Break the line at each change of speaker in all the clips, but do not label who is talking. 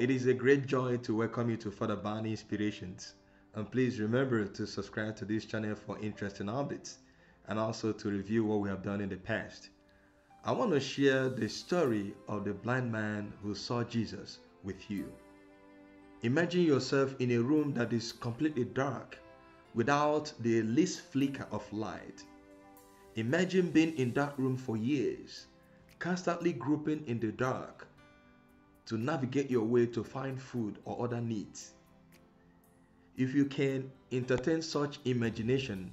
it is a great joy to welcome you to Father Bonnie Inspirations. And please remember to subscribe to this channel for interesting updates and also to review what we have done in the past. I want to share the story of the blind man who saw Jesus with you. Imagine yourself in a room that is completely dark without the least flicker of light. Imagine being in that room for years, constantly groping in the dark to navigate your way to find food or other needs. If you can entertain such imagination,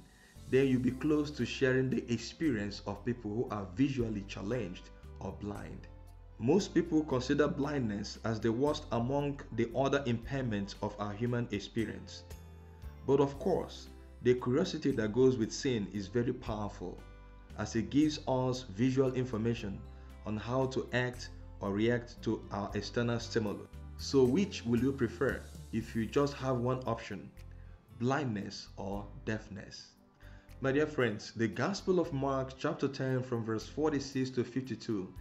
then you'll be close to sharing the experience of people who are visually challenged or blind. Most people consider blindness as the worst among the other impairments of our human experience. But of course, the curiosity that goes with sin is very powerful as it gives us visual information on how to act or react to our external stimuli. So, which will you prefer if you just have one option blindness or deafness? My dear friends, the Gospel of Mark, chapter 10, from verse 46 to 52,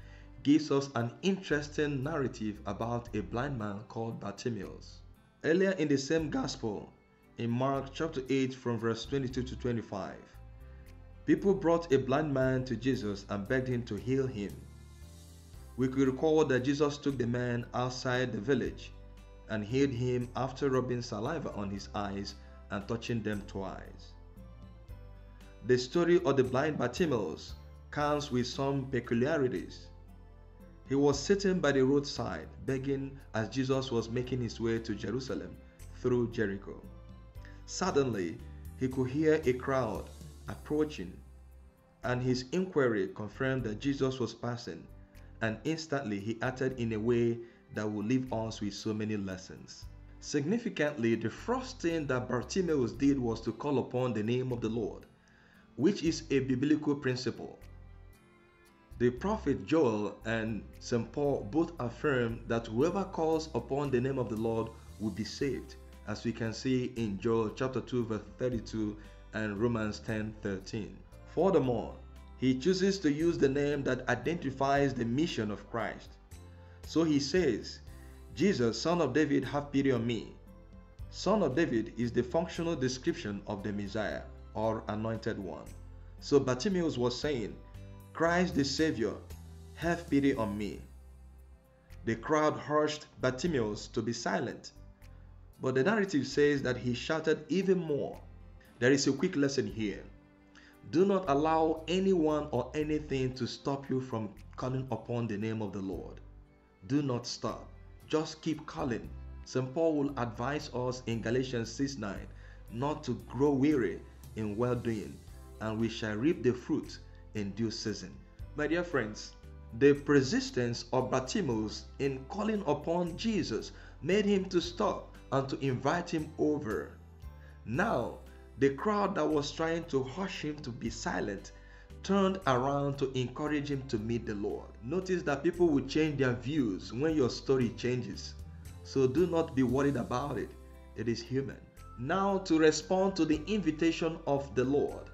gives us an interesting narrative about a blind man called Bartimaeus. Earlier in the same Gospel, in Mark chapter 8, from verse 22 to 25, people brought a blind man to Jesus and begged him to heal him. We could recall that Jesus took the man outside the village and healed him after rubbing saliva on his eyes and touching them twice. The story of the blind Bartimaeus comes with some peculiarities. He was sitting by the roadside begging as Jesus was making his way to Jerusalem through Jericho. Suddenly, he could hear a crowd approaching, and his inquiry confirmed that Jesus was passing and instantly he acted in a way that will leave us with so many lessons. Significantly, the first thing that Bartimaeus did was to call upon the name of the Lord, which is a biblical principle. The prophet Joel and St. Paul both affirm that whoever calls upon the name of the Lord will be saved, as we can see in Joel chapter 2 verse 32 and Romans 10 13. Furthermore, he chooses to use the name that identifies the mission of Christ. So he says, Jesus, son of David, have pity on me. Son of David is the functional description of the Messiah or anointed one. So Bartimaeus was saying, Christ the Savior, have pity on me. The crowd urged Bartimaeus to be silent, but the narrative says that he shouted even more. There is a quick lesson here. Do not allow anyone or anything to stop you from calling upon the name of the Lord. Do not stop. Just keep calling. St. Paul will advise us in Galatians 6 9 not to grow weary in well doing, and we shall reap the fruit in due season. My dear friends, the persistence of Bartimaeus in calling upon Jesus made him to stop and to invite him over. Now, the crowd that was trying to hush him to be silent turned around to encourage him to meet the Lord. Notice that people will change their views when your story changes. So do not be worried about it. It is human. Now, to respond to the invitation of the Lord,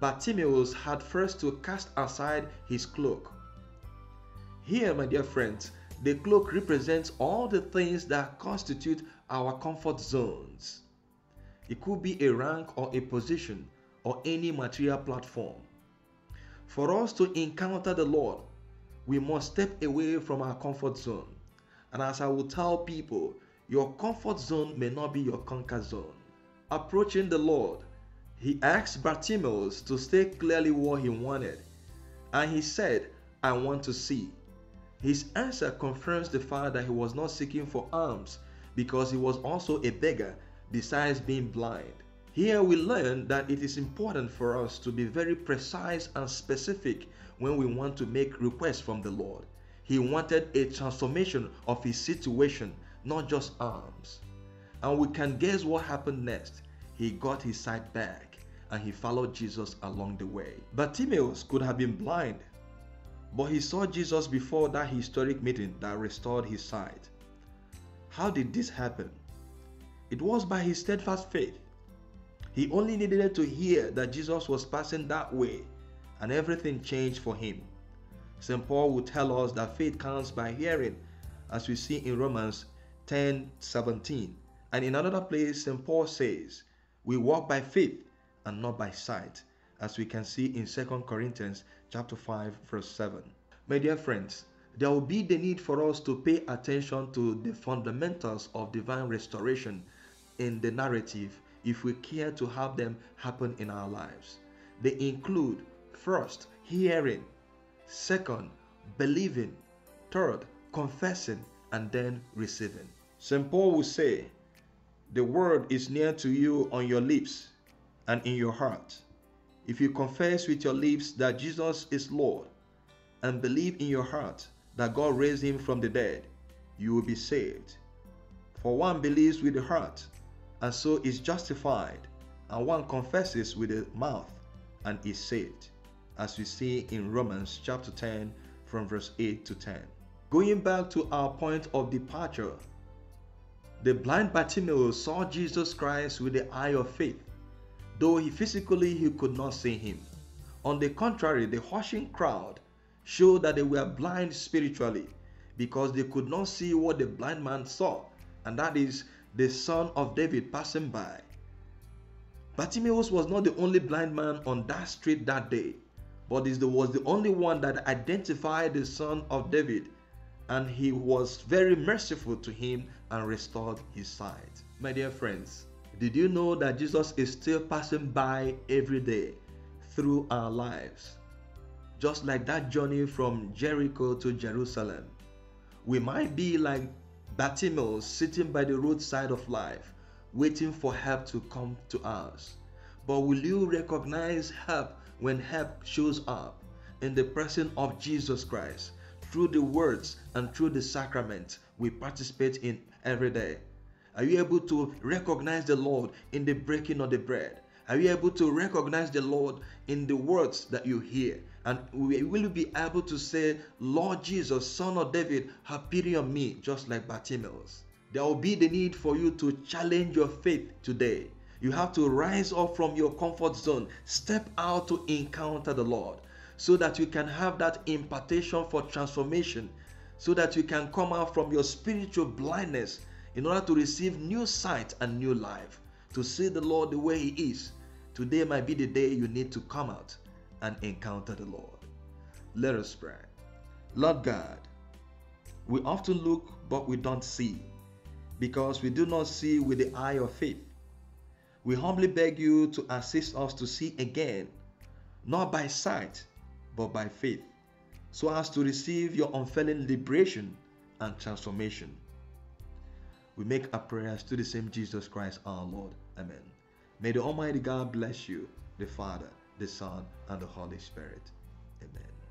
Bartimaeus had first to cast aside his cloak. Here, my dear friends, the cloak represents all the things that constitute our comfort zones. It could be a rank or a position or any material platform. For us to encounter the Lord, we must step away from our comfort zone. And as I will tell people, your comfort zone may not be your comfort zone. Approaching the Lord, he asked Bartimaeus to state clearly what he wanted. And he said, I want to see. His answer confirms the fact that he was not seeking for alms because he was also a beggar besides being blind. Here we learn that it is important for us to be very precise and specific when we want to make requests from the Lord. He wanted a transformation of his situation, not just alms. And we can guess what happened next. He got his sight back and he followed Jesus along the way. Bartimaeus could have been blind, but he saw Jesus before that historic meeting that restored his sight. How did this happen? It was by his steadfast faith. He only needed to hear that Jesus was passing that way, and everything changed for him. St. Paul would tell us that faith comes by hearing, as we see in Romans 10 17. And in another place, St. Paul says, We walk by faith and not by sight, as we can see in 2 Corinthians chapter 5, verse 7. My dear friends, there will be the need for us to pay attention to the fundamentals of divine restoration in the narrative if we care to have them happen in our lives. They include first, hearing, second, believing, third, confessing, and then receiving. St. Paul will say, The word is near to you on your lips and in your heart. If you confess with your lips that Jesus is Lord and believe in your heart that God raised him from the dead, you will be saved. For one believes with the heart and so is justified, and one confesses with the mouth and is saved, as we see in Romans chapter 10 from verse 8 to 10. Going back to our point of departure, the blind Bartimaeus saw Jesus Christ with the eye of faith, though he physically he could not see him. On the contrary, the hushing crowd showed that they were blind spiritually because they could not see what the blind man saw, and that is the son of David passing by. Bartimaeus was not the only blind man on that street that day, but he was the only one that identified the son of David and he was very merciful to him and restored his sight. My dear friends, did you know that Jesus is still passing by every day through our lives? Just like that journey from Jericho to Jerusalem. We might be like Bartimaeus sitting by the roadside of life, waiting for help to come to us. But will you recognize help when help shows up in the presence of Jesus Christ? through the words and through the sacrament we participate in every day? Are you able to recognize the Lord in the breaking of the bread? Are you able to recognize the Lord in the words that you hear? And we will be able to say, Lord Jesus, Son of David, have pity on me, just like Bartimaeus? There will be the need for you to challenge your faith today. You have to rise up from your comfort zone, step out to encounter the Lord so that you can have that impartation for transformation, so that you can come out from your spiritual blindness in order to receive new sight and new life, to see the Lord the way He is. Today might be the day you need to come out and encounter the Lord. Let us pray. Lord God, we often look but we don't see because we do not see with the eye of faith. We humbly beg you to assist us to see again, not by sight, but by faith, so as to receive your unfailing liberation and transformation. We make our prayers to the same Jesus Christ our Lord. Amen. May the Almighty God bless you, the Father, the Son, and the Holy Spirit. Amen.